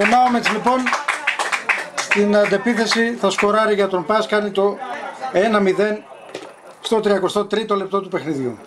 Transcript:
Ο Νάομετς λοιπόν στην αντεπίθεση θα σκοράρει για τον Πας, κάνει το 1-0 στο 33ο λεπτό του παιχνιδιού.